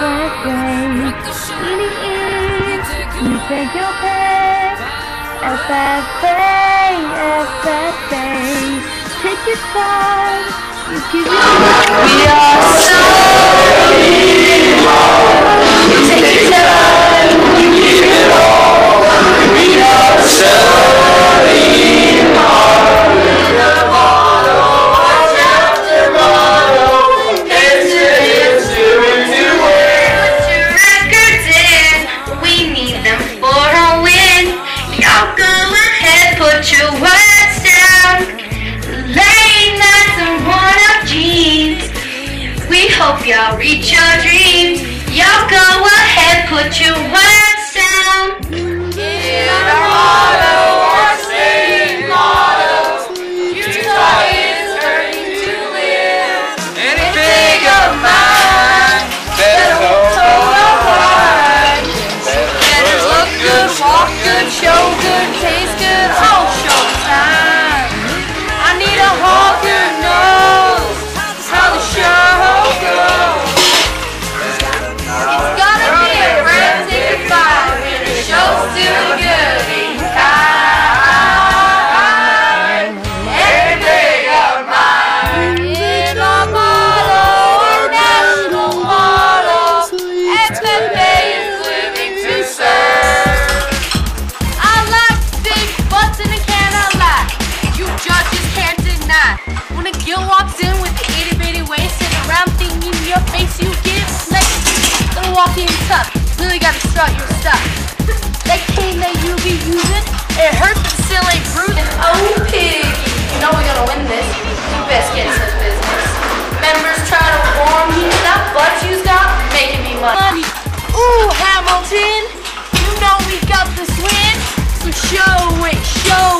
birthday. way. In the end, you take your pain. Take your time, you give shall reach your dreams. Y'all go ahead, put your stuff. Literally gotta strut your stuff. That cane that you be using, it hurts the ceiling fruit. Oh, piggy. You know we're gonna win this. You best get some business. Members try to warm me. That butt you's making me money. Ooh, Hamilton. You know we got this win. So show it, show